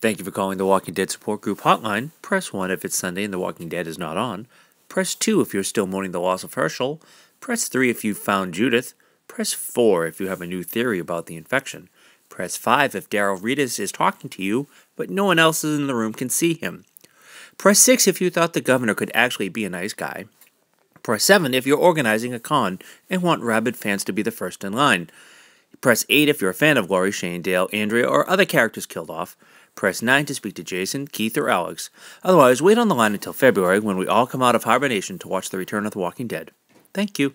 Thank you for calling the Walking Dead Support Group hotline. Press 1 if it's Sunday and The Walking Dead is not on. Press 2 if you're still mourning the loss of Hershel. Press 3 if you've found Judith. Press 4 if you have a new theory about the infection. Press 5 if Daryl Reedus is talking to you, but no one else in the room can see him. Press 6 if you thought the governor could actually be a nice guy. Press 7 if you're organizing a con and want rabid fans to be the first in line. Press 8 if you're a fan of Lori, Shane, Dale, Andrea, or other characters killed off. Press 9 to speak to Jason, Keith, or Alex. Otherwise, wait on the line until February when we all come out of hibernation to watch the return of The Walking Dead. Thank you.